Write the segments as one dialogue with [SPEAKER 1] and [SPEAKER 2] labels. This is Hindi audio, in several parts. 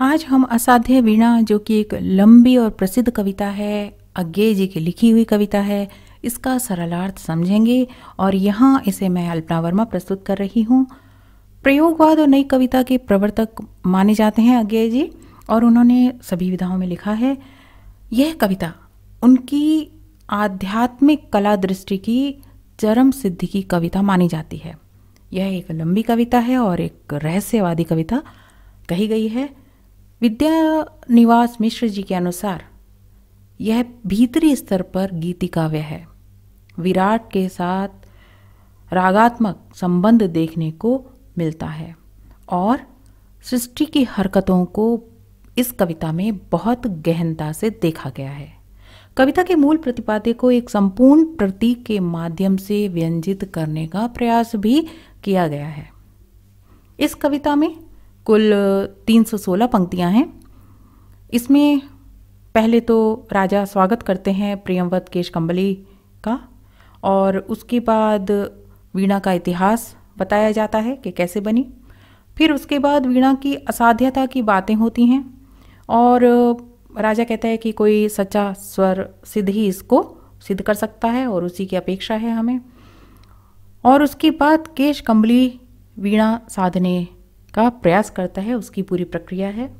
[SPEAKER 1] आज हम असाध्य वीणा, जो कि एक लंबी और प्रसिद्ध कविता है, अज्ञे जी की लिखी हुई कविता है, इसका सरलार्थ समझेंगे और यहाँ इसे मैं अल्पना वर्मा प्रस्तुत कर रही हूँ। प्रयोगवाद और नई कविता के प्रवर्तक माने जाते हैं अज्ञे जी, और उन्होंने सभी विधाओं में लिखा है। यह कविता उनकी आध्यात्मिक कला दृष्टि की चरम सिद्धि की कविता मानी जाती है। यह एक लंबी कविता है और एक रहस्यवादी कविता कही गई है। विद्या निवास मिश्र जी के अनुसार, यह भीतरी स्तर पर गीति काव्य है। विराट के साथ रागात्मक संबंध देखने को मिलता है और सृष्टि की हरकतों को इस कविता में बहुत गहनता से देखा गया है। कविता के मूल प्रतिपाद्य को एक संपूर्ण प्रतीक के माध्यम से व्यंजित करने का प्रयास भी किया गया है। इस कविता में कुल 316 पंक्तियाँ हैं। इसमें पहले तो राजा स्वागत करते हैं प्रियमवत केश कम्बली का, और उसके बाद वीणा का इतिहास बताया जाता है कि कैसे बनी। फिर उसके बाद वीणा की असाध्यता की बातें होती हैं, और राजा कहता है कि कोई सच्चा स्वर सिद्ध ही इसको सिद्ध कर सकता है, और उसी की अपेक्षा है हमें। और उसके बाद केश कम्बली वीणा साधने का प्रयास करता है, उसकी पूरी प्रक्रिया है।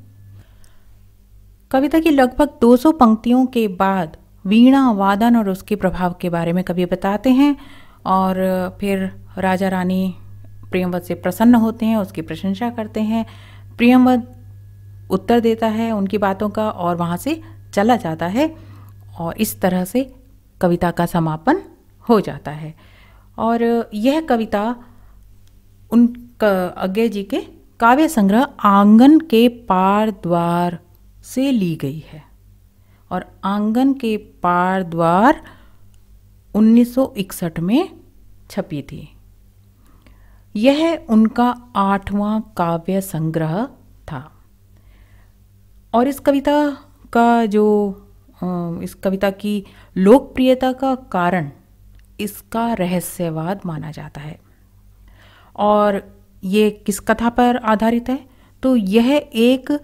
[SPEAKER 1] कविता की लगभग 200 पंक्तियों के बाद वीणा, वादन और उसके प्रभाव के बारे में कवि बताते हैं और फिर राजा रानी प्रियमवत से प्रसन्न होते हैं, उसकी प्रशंसा करते हैं। प्रियमवत उत्तर देता है उनकी बातों का और वहाँ से चला जाता है और इस तरह से कविता का समापन हो जाता है। और यह कविता उन अज्ञे जी के काव्य संग्रह आँगन के पार द्वार से ली गई है। और आँगन के पार द्वार 1961 में छपी थी। यह उनका आठवां काव्य संग्रह था। और इस कविता का जो इस कविता की लोकप्रियता का कारण इसका रहस्यवाद माना जाता है। और ये किस कथा पर आधारित है? तो यह एक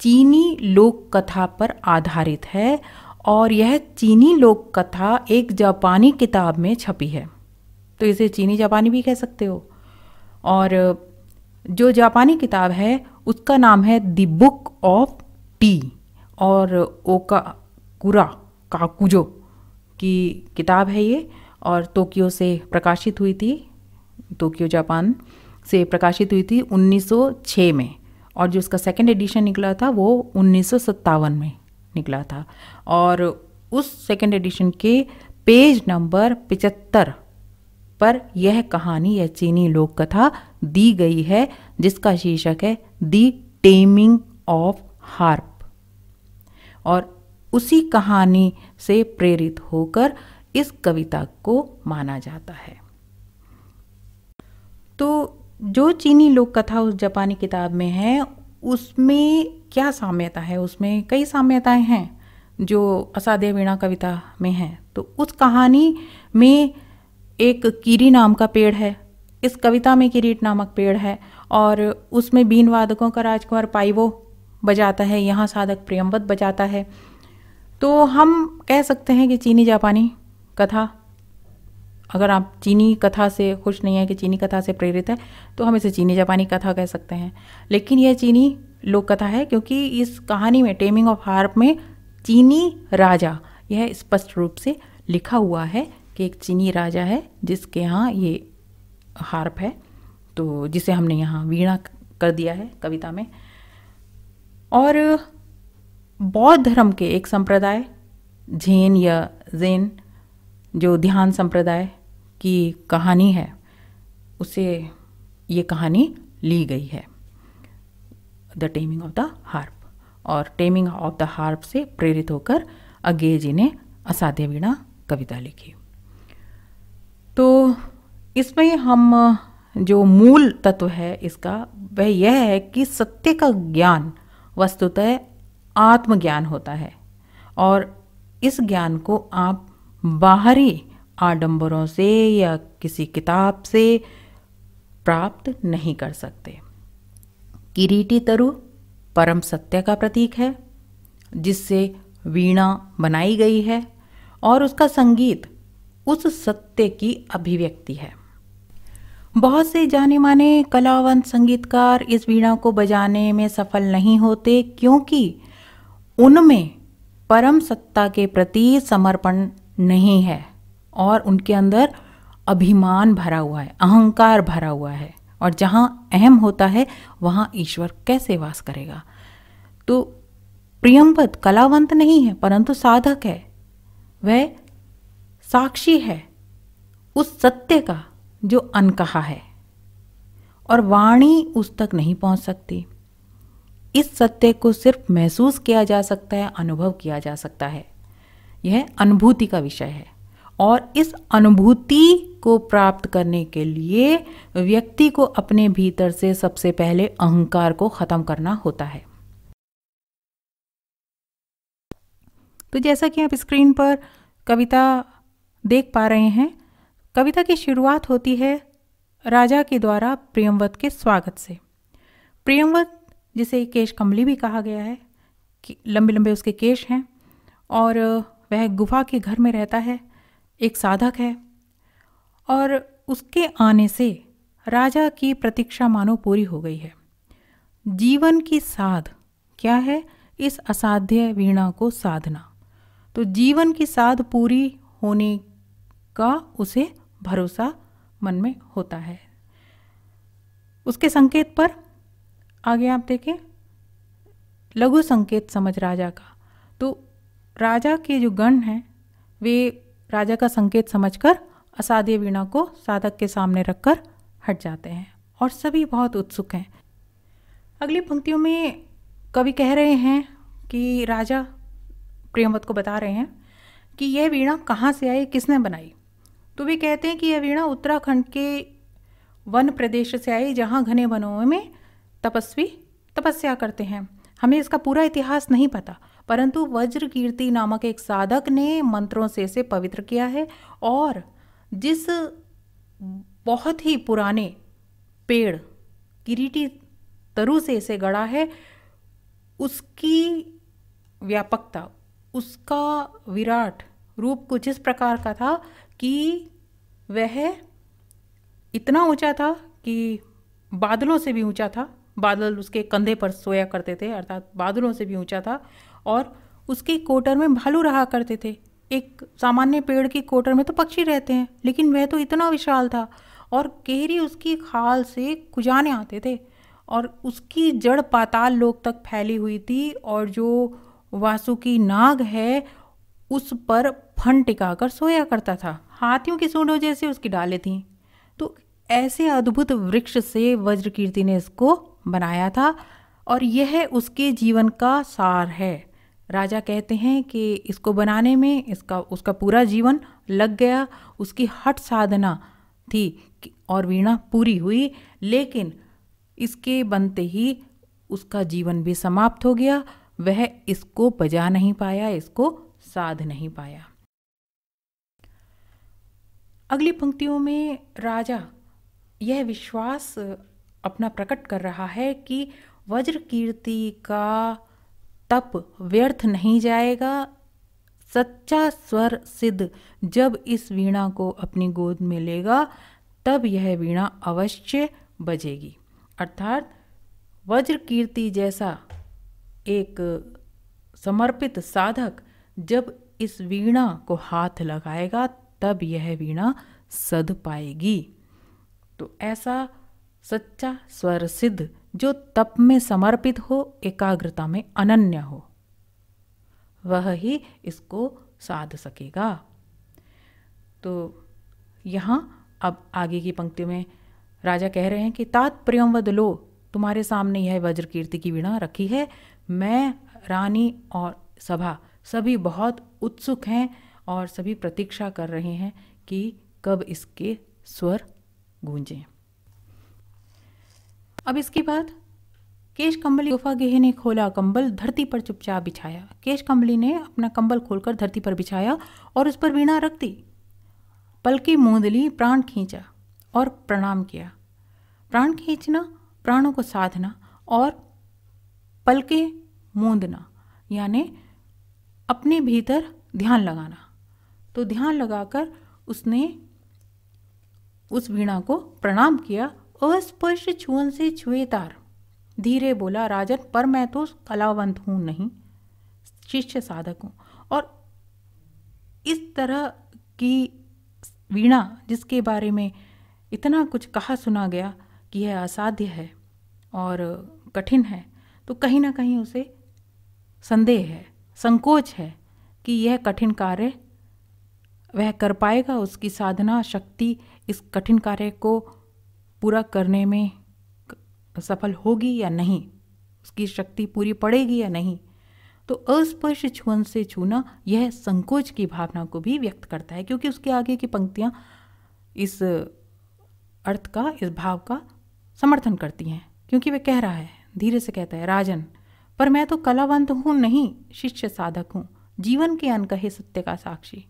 [SPEAKER 1] चीनी लोक कथा पर आधारित है और यह चीनी लोक कथा एक जापानी किताब में छपी है। तो इसे चीनी जापानी भी कह सकते हो। और जो जापानी किताब है, उसका नाम है द बुक ऑफ़ टी और ओका कुरा, काकुजो की किताब है ये और टोक्यो से प्रकाशित हुई थी, टोक्यो, जापान। से प्रकाशित हुई थी 1906 में और जो उसका सेकेंड एडिशन निकला था वो उन्नीस सौ सत्तावन में निकला था। और उस सेकेंड एडिशन के पेज नंबर पिचहत्तर पर यह कहानी, यह चीनी लोक कथा दी गई है, जिसका शीर्षक है दी टेमिंग ऑफ़ हार्प और उसी कहानी से प्रेरित होकर इस कविता को माना जाता है। तो जो चीनी लोक कथा उस जापानी किताब में है, उसमें क्या साम्यता है? उसमें कई साम्यताएँ हैं जो असाध्य वीणा कविता में है। तो उस कहानी में एक कीरी नाम का पेड़ है, इस कविता में किरीट नामक पेड़ है, और उसमें बीन वादकों का राजकुमार पाइवो बजाता है, यहाँ साधक प्रियम्बत बजाता है। तो हम कह सकते हैं कि चीनी जापानी कथा अगर आप चीनी कथा से खुश नहीं है कि चीनी कथा से प्रेरित है तो हम इसे चीनी जापानी कथा कह सकते हैं। लेकिन यह चीनी लोक कथा है क्योंकि इस कहानी में, टेमिंग ऑफ़ हार्प में चीनी राजा, यह स्पष्ट रूप से लिखा हुआ है कि एक चीनी राजा है जिसके यहाँ ये हार्प है तो जिसे हमने यहाँ वीणा कर दिया है कविता में। और बौद्ध धर्म के एक संप्रदाय, झेन या जैन, जो ध्यान संप्रदाय की कहानी है, उसे ये कहानी ली गई है। The taming of the harp और टेमिंग ऑफ़ द हार्प से प्रेरित होकर अज्ञे जी ने असाध्य वीणा कविता लिखी। तो इसमें हम, जो मूल तत्व है इसका, वह यह है कि सत्य का ज्ञान वस्तुतः आत्मज्ञान होता है और इस ज्ञान को आप बाहरी आडंबरों से या किसी किताब से प्राप्त नहीं कर सकते। किरीटी तरु परम सत्य का प्रतीक है, जिससे वीणा बनाई गई है और उसका संगीत उस सत्य की अभिव्यक्ति है। बहुत से जाने माने कलावंत संगीतकार इस वीणा को बजाने में सफल नहीं होते क्योंकि उनमें परम सत्ता के प्रति समर्पण नहीं है। और उनके अंदर अभिमान भरा हुआ है, अहंकार भरा हुआ है। और जहाँ अहम होता है, वहाँ ईश्वर कैसे वास करेगा? तो प्रियंवत कलावंत नहीं है, परंतु साधक है। वह साक्षी है उस सत्य का जो अनकहा है। और वाणी उस तक नहीं पहुँच सकती। इस सत्य को सिर्फ़ महसूस किया जा सकता है, अनुभव किया जा सकता है। यह अनुभूति का विषय है। और इस अनुभूति को प्राप्त करने के लिए व्यक्ति को अपने भीतर से सबसे पहले अहंकार को खत्म करना होता है। तो जैसा कि आप स्क्रीन पर कविता देख पा रहे हैं, कविता की शुरुआत होती है राजा के द्वारा प्रियमवत के स्वागत से। प्रियमवत, जिसे केश कमली भी कहा गया है, कि लंबे लंबे उसके केश हैं, और वह गुफा के घर में रहता है। एक साधक है। और उसके आने से राजा की प्रतीक्षा मानो पूरी हो गई है। जीवन की साध क्या है? इस असाध्य वीणा को साधना। तो जीवन की साध पूरी होने का उसे भरोसा मन में होता है। उसके संकेत पर आगे आप देखें। लघु संकेत समझ राजा का। तो राजा के जो गण हैं, वे राजा का संकेत समझकर असाध्य वीणा को साधक के सामने रखकर हट जाते हैं और सभी बहुत उत्सुक हैं। अगली पंक्तियों में कवि कह रहे हैं कि राजा प्रियमत को बता रहे हैं कि यह वीणा कहाँ से आई, किसने बनाई? तो वे कहते हैं कि यह वीणा उत्तराखंड के वन प्रदेश से आई, जहाँ घने वनों में तपस्वी तपस्या करते हैं। हमें इसका पूरा इतिहास नहीं पता परंतु वज्र कीर्ति नामक एक साधक ने मंत्रों से इसे पवित्र किया है और जिस बहुत ही पुराने पेड़, किरीटी तरु से इसे गढ़ा है, उसकी व्यापकता, उसका विराट रूप कुछ इस प्रकार का था कि वह इतना ऊँचा था कि बादलों से भी ऊँचा था। बादल उसके कंधे पर सोया करते थे, अर्थात बादलों से भी ऊँचा था। और उसके कोटर में भालू रहा करते थे। एक सामान्य पेड़ के कोटर में तो पक्षी रहते हैं, लेकिन वह तो इतना विशाल था और केहरी उसकी खाल से कुजाने आते थे और उसकी जड़ पाताल लोक तक फैली हुई थी और जो वासुकी नाग है, उस पर फन टिकाकर सोया करता था। हाथियों की सूंडों जैसे उसकी डाले थीं। तो ऐसे अद्भुत वृक्ष से वज्रकीर्ति ने इसको बनाया था और यह उसके जीवन का सार है। राजा कहते हैं कि इसको बनाने में इसका, उसका पूरा जीवन लग गया, उसकी हट साधना थी और वीणा पूरी हुई, लेकिन इसके बनते ही उसका जीवन भी समाप्त हो गया, वह इसको बजा नहीं पाया, इसको साध नहीं पाया। अगली पंक्तियों में राजा यह विश्वास अपना प्रकट कर रहा है कि वज्र कीर्ति का तप व्यर्थ नहीं जाएगा। सच्चा स्वर सिद्ध जब इस वीणा को अपनी गोद में लेगा, तब यह वीणा अवश्य बजेगी। अर्थात वज्र कीर्ति जैसा एक समर्पित साधक जब इस वीणा को हाथ लगाएगा, तब यह वीणा सद पाएगी। तो ऐसा सच्चा स्वर सिद्ध जो तप में समर्पित हो, एकाग्रता में अनन्य हो। वह ही इसको साध सकेगा। तो यहाँ अब आगे की पंक्ति में राजा कह रहे हैं कि तात प्रियम लो, तुम्हारे सामने यह वज्र कीर्ति की वीणा रखी है। मैं, रानी और सभा सभी बहुत उत्सुक हैं और सभी प्रतीक्षा कर रहे हैं कि कब इसके स्वर गूंजें। अब इसके बाद केश कंबली गुफा गेहे ने खोला, कंबल धरती पर चुपचाप बिछाया। केश कंबली ने अपना कंबल खोलकर धरती पर बिछाया और उस पर वीणा रख दी। पलकी मूंद ली प्राण खींचा और प्रणाम किया। प्राण खींचना, प्राणों को साधना और पलके मूंदना, यानी अपने भीतर ध्यान लगाना। तो ध्यान लगाकर उसने उस वीणा को प्रणाम किया अस्पर्श छुअन से छुए तार। धीरे बोला, राजन, पर मैं तो कलावंत हूँ नहीं, शिष्य साधक हूँ। और इस तरह की वीणा जिसके बारे में इतना कुछ कहा सुना गया कि यह असाध्य है और कठिन है तो कहीं ना कहीं उसे संदेह है, संकोच है कि यह कठिन कार्य वह कर पाएगा। उसकी साधना शक्ति इस कठिन कार्य को पूरा करने में सफल होगी या नहीं? उसकी शक्ति पूरी पड़ेगी या नहीं? तो अस्पर्श छुअन से छूना यह संकोच की भावना को भी व्यक्त करता है, क्योंकि उसके आगे की पंक्तियाँ इस अर्थ का, इस भाव का समर्थन करती हैं, क्योंकि वह कह रहा है, धीरे से कहता है, राजन, पर मैं तो कलावंत हूँ नहीं, शिष्य साधक हूँ, जीवन के अनकहे सत्य का साक्षी।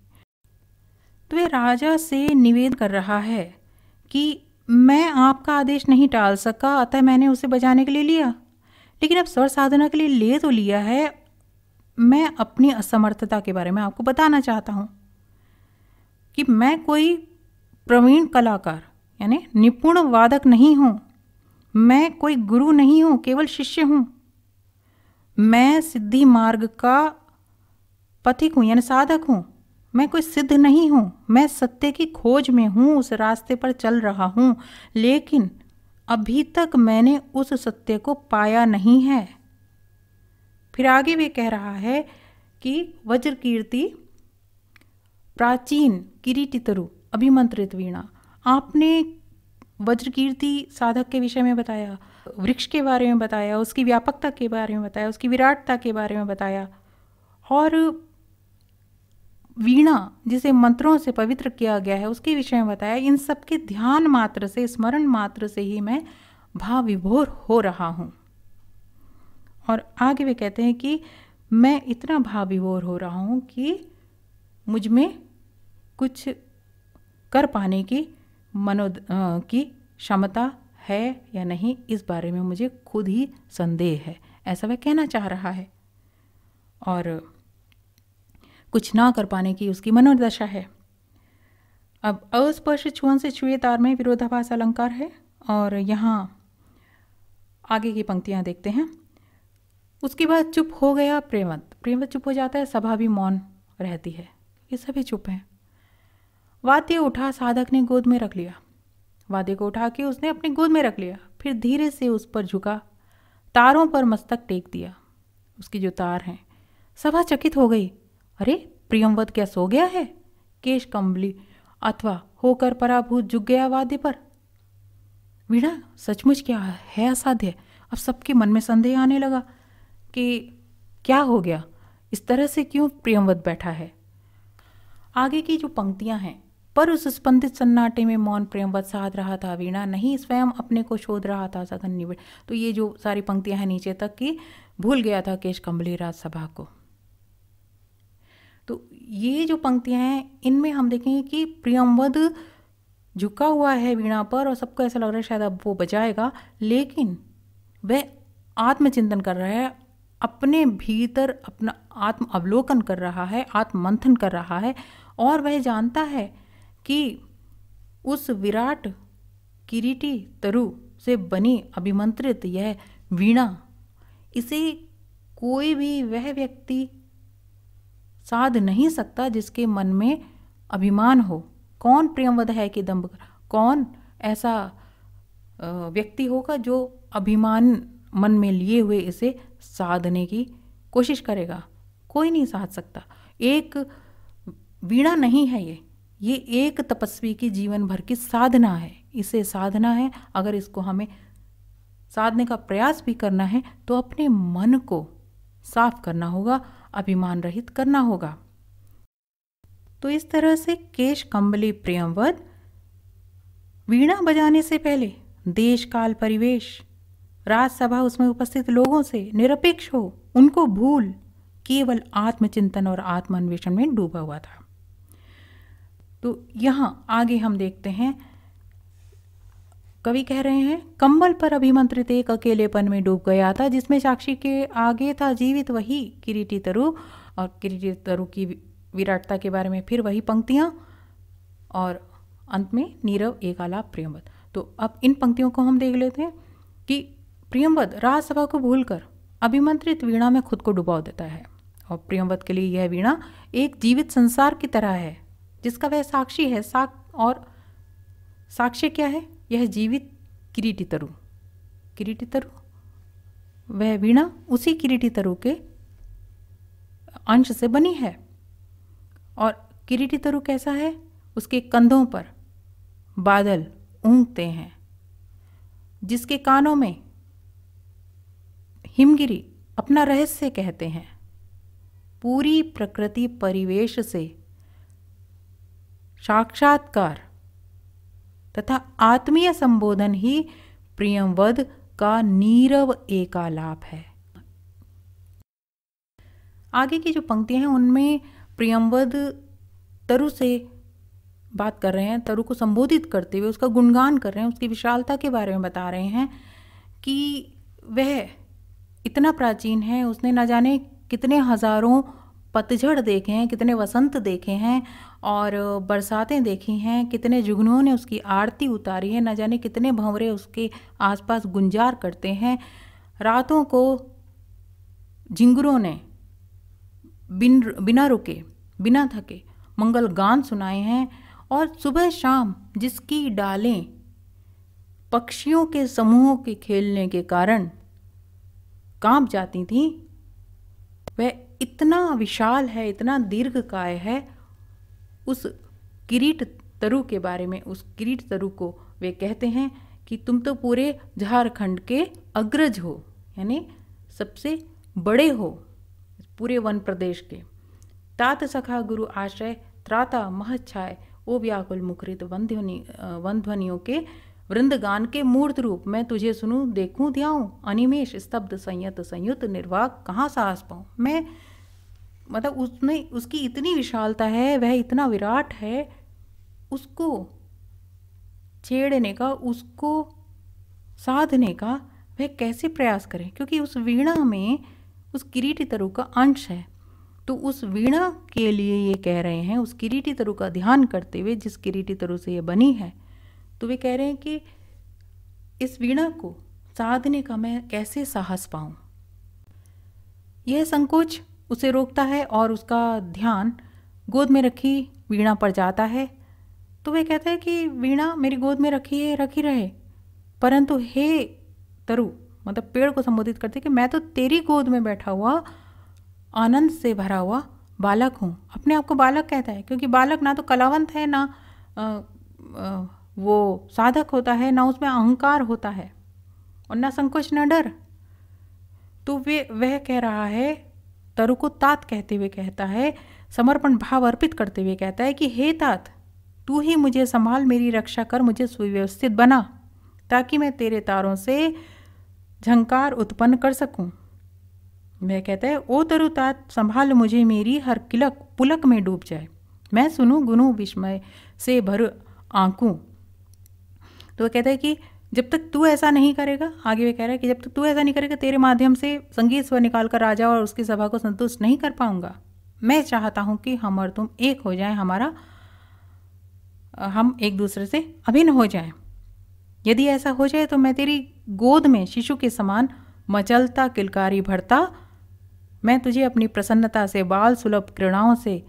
[SPEAKER 1] तो वह राजा से निवेदन कर रहा है कि मैं आपका आदेश नहीं टाल सका, अतः मैंने उसे बजाने के लिए लिया। लेकिन अब स्वर साधना के लिए ले तो लिया है। मैं अपनी असमर्थता के बारे में आपको बताना चाहता हूँ कि मैं कोई प्रवीण कलाकार, यानी निपुण वादक नहीं हूँ। मैं कोई गुरु नहीं हूँ, केवल शिष्य हूँ। मैं सिद्धि मार्ग का पथिक हूँ, यानी साधक हूँ। मैं कोई सिद्ध नहीं हूँ। मैं सत्य की खोज में हूँ, उस रास्ते पर चल रहा हूँ। लेकिन अभी तक मैंने उस सत्य को पाया नहीं है। फिर आगे भी कह रहा है कि वज्र कीर्ति प्राचीन किरीटी तरु अभिमंत्रित वीणा। आपने वज्र कीर्ति साधक के विषय में बताया, वृक्ष के बारे में बताया, उसकी व्यापकता के बारे में बताया, उसकी विराटता के बारे में बताया। और वीणा, जिसे मंत्रों से पवित्र किया गया है, उसके विषय में बताया, इन सब के ध्यान मात्र से, स्मरण मात्र से ही मैं भाव विभोर हो रहा हूँ। और आगे वे कहते हैं कि मैं इतना भाव विभोर हो रहा हूँ कि मुझमें कुछ कर पाने की मनो की क्षमता है या नहीं, इस बारे में मुझे खुद ही संदेह है। ऐसा वह कहना चाह रहा है। और कुछ ना कर पाने की उसकी मनोदशा है। अब अस्पर्श छुअन से छुए तार में विरोधाभास अलंकार है और यहाँ आगे की पंक्तियाँ देखते हैं। उसके बाद चुप हो गया प्रेमवंत प्रेमवंत चुप हो जाता है, सभा भी मौन रहती है। ये सभी चुप हैं। वाद्य उठा साधक ने गोद में रख लिया। वाद्य को उठा के उसने अपनी गोद में रख लिया। फिर धीरे से उस पर झुका। तारों पर मस्तक टेक दिया। उसकी जो तार हैं, सभा चकित हो गई। अरे, प्रियमवत क्या सो गया है? केश कंबली, अथवा होकर पराभूत झुक गया वाद्य पर। वीणा, सचमुच क्या है असाध्य? अब सबके मन में संदेह आने लगा कि क्या हो गया? इस तरह से क्यों प्रियमवत बैठा है? आगे की जो पंक्तियाँ हैं, पर उस स्पंदित सन्नाटे में मौन प्रेमवत साध रहा था वीणा, नहीं, स्वयं अपने को शोध रहा था सघन निबिड़। तो ये जो सारी पंक्तियाँ हैं नीचे तक की भूल गया था केश कंबली राज सभा को। तो ये जो पंक्तियाँ हैं, इनमें हम देखेंगे कि प्रियमवद झुका हुआ है वीणा पर और सबको ऐसा लग रहा है शायद अब वो बजाएगा लेकिन वह आत्मचिंतन कर रहा है, अपने भीतर अपना आत्म अवलोकन कर रहा है आत्म मंथन कर रहा है और वह जानता है कि उस विराट किरीटी तरु से बनी अभिमंत्रित यह वीणा, इसे कोई भी वह व्यक्ति साध नहीं सकता जिसके मन में अभिमान हो। कौन प्रियमवद है कि दम्भ कौन ऐसा व्यक्ति होगा जो अभिमान मन में लिए हुए इसे साधने की कोशिश करेगा? कोई नहीं साध सकता। एक वीणा नहीं है ये। ये एक तपस्वी की जीवन भर की साधना है। इसे साधना है। अगर इसको हमें साधने का प्रयास भी करना है तो अपने मन को साफ़ करना होगा। अभिमान रहित करना होगा। तो इस तरह से केश कंबली प्रियमवद वीणा बजाने से पहले देश काल परिवेश, राजसभा उसमें उपस्थित लोगों से निरपेक्ष हो, उनको भूल केवल आत्मचिंतन और आत्मान्वेषण में डूबा हुआ था। तो यहाँ आगे हम देखते हैं कवि कह रहे हैं, कंबल पर अभिमंत्रित एक अकेलेपन में डूब गया था, जिसमें साक्षी के आगे था जीवित वही किरीटी तरु और किरीटी तरु की विराटता के बारे में फिर वही पंक्तियाँ और अंत में नीरव एक आलाप प्रियमवत तो अब इन पंक्तियों को हम देख लेते हैं कि प्रियमवत राजसभा को भूलकर अभिमंत्रित वीणा में खुद को डुबा देता है और प्रियमवत के लिए यह वीणा एक जीवित संसार की तरह है, जिसका वह साक्षी है। साक और साक्ष्य क्या है? यह जीवित किरीटी तरु। किरीटी तरु? वह वीणा उसी किरीटी तरु के अंश से बनी है। और किरीटी तरु कैसा है? उसके कंधों पर बादल ऊँगते हैं, जिसके कानों में हिमगिरी अपना रहस्य कहते हैं। पूरी प्रकृति परिवेश से साक्षात्कार तथा आत्मीय संबोधन ही प्रियमवध का नीरव एकालाप है। आगे की जो पंक्तियाँ हैं, उनमें प्रियमवद तरु से बात कर रहे हैं, तरु को संबोधित करते हुए, उसका गुणगान कर रहे हैं, उसकी विशालता के बारे में बता रहे हैं कि वह इतना प्राचीन है, उसने न जाने कितने हज़ारों पतझड़ देखे हैं, कितने वसंत देखे हैं और बरसातें देखी हैं, कितने जुगनुओं ने उसकी आरती उतारी है, न जाने कितने भंवरे उसके आसपास गुंजार करते हैं। रातों को झिंगुरों ने बिन, बिना रुके, बिना थके मंगल गान सुनाए हैं और सुबह शाम जिसकी डालें पक्षियों के समूहों के खेलने के कारण काँप जाती थी, वह इतना विशाल है, इतना दीर्घकाय है, उस किरीट तरु के बारे में, उस किरीट तरु को वे कहते हैं कि तुम तो पूरे झारखंड के अग्रज हो, यानी सबसे बड़े हो, पूरे वन प्रदेश के। तात सखा गुरु आश्रय त्राता महच्छाय, ओ व्याकुल मुखरित वंध्वनि वंध्वनियों के वृंदगान के मूर्त रूप, मैं तुझे सुनूं, देखूँ, ध्याऊं अनिमेश स्तब्ध, संयत संयुक्त निर्वाह कहाँ साहस पाऊँ? मैं मतलब उसमें, उसकी इतनी विशालता है, वह इतना विराट है, उसको छेड़ने का, उसको साधने का वह कैसे प्रयास करें? क्योंकि उस वीणा में, उस किरीटी तरु का अंश है। तो उस वीणा के लिए ये कह रहे हैं, उस किरीटी तरु का ध्यान करते हुए, जिस किरीटी तरु से ये बनी है तो वे कह रहे हैं कि इस वीणा को साधने का मैं कैसे साहस पाऊँ? यह संकोच उसे रोकता है और उसका ध्यान गोद में रखी वीणा पर जाता है। तो वह कहता है कि वीणा मेरी गोद में रखी है रखी रहे। परंतु हे तरु मतलब पेड़ को संबोधित करते कि मैं तो तेरी गोद में बैठा हुआ आनंद से भरा हुआ बालक हूँ। अपने आप को बालक कहता है क्योंकि बालक ना तो कलावंत है ना आ, आ, वो साधक होता है ना उसमें अहंकार होता है और ना संकोच ना डर। तो वे वह कह रहा है तरु को तात कहते हुए कहता है, समर्पण भाव अर्पित करते हुए कहता है कि, हे तात, तू ही मुझे संभाल, मेरी रक्षा कर, मुझे सुव्यवस्थित बना, ताकि मैं तेरे तारों से झंकार उत्पन्न कर सकूँ। वह कहता है, ओ तरु तात, संभाल मुझे मेरी हर किलक, पुलक में डूब जाए। मैं सुनूं, गुनू, विस्मय से भर आंकूं। तो वह कहता है कि जब तक तू ऐसा नहीं करेगा, आगे वे कह रहा है कि जब तक तू ऐसा नहीं करेगा, तेरे माध्यम से संगीत स्वर निकाल कर राजा और उसकी सभा को संतुष्ट नहीं कर पाऊँगा। मैं चाहता हूँ कि हम और तुम एक हो जाएँ, हमारा, हम एक दूसरे से अभिन्न हो जाएँ। यदि ऐसा हो जाए तो मैं तेरी गोद में शिशु के समान मचलता, किलकारी भरता, मैं तुझे अपनी प्रसन्नता से, बाल सुलभ क्रीड़ाओं से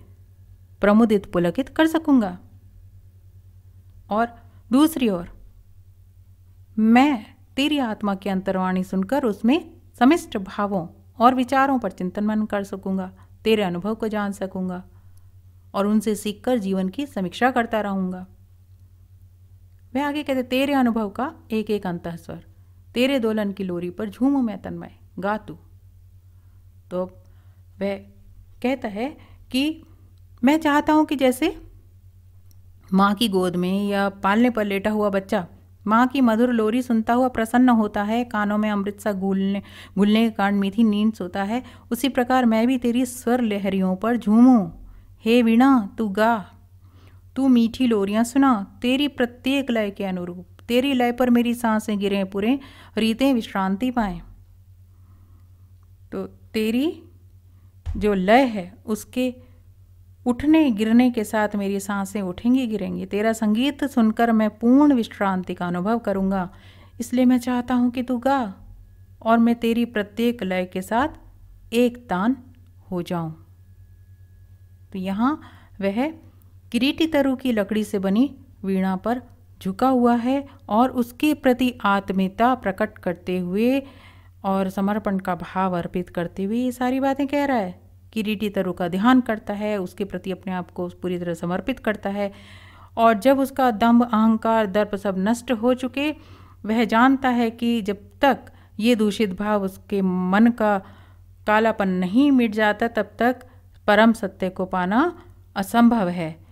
[SPEAKER 1] प्रमुदित पुलकित कर सकूँगा। और दूसरी ओर मैं तेरी आत्मा की अंतर्वाणी सुनकर उसमें समिष्ट भावों और विचारों पर चिंतन मन कर सकूँगा, तेरे अनुभव को जान सकूँगा और उनसे सीखकर जीवन की समीक्षा करता रहूँगा। वह आगे कहते, तेरे अनुभव का एक एक अंतस्वर, तेरे दोलन की लोरी पर झूमू मैं तन्मय, गा तू। तो वह कहता है कि मैं चाहता हूँ कि जैसे माँ की गोद में या पालने पर लेटा हुआ बच्चा माँ की मधुर लोरी सुनता हुआ प्रसन्न होता है, कानों में अमृत सा घूलने घुलने के कारण मीठी नींद सोता है। उसी प्रकार मैं भी तेरी स्वर लहरियों पर झूमूं। हे वीणा, तू गा। तू मीठी लोरियाँ सुना। तेरी प्रत्येक लय के अनुरूप, तेरी लय पर मेरी साँसें गिरें पूरे, रीतें विश्रांति पाएँ। तो तेरी जो लय है, उसके उठने गिरने के साथ मेरी साँसें उठेंगी गिरेंगी। तेरा संगीत सुनकर मैं पूर्ण विश्रांति का अनुभव करूँगा। इसलिए मैं चाहता हूँ कि तू गा और मैं तेरी प्रत्येक लय के साथ एक तान हो जाऊँ। तो यहाँ वह किरीटी तरु की लकड़ी से बनी वीणा पर झुका हुआ है और उसके प्रति आत्मीयता प्रकट करते हुए और समर्पण का भाव अर्पित करते हुए ये सारी बातें कह रहा है। किरीटी तरु का ध्यान करता है, उसके प्रति अपने आप को पूरी तरह समर्पित करता है। और जब उसका दम्भ, अहंकार, दर्प सब नष्ट हो चुके, वह जानता है कि जब तक ये दूषित भाव उसके मन का कालापन नहीं मिट जाता, तब तक परम सत्य को पाना असंभव है।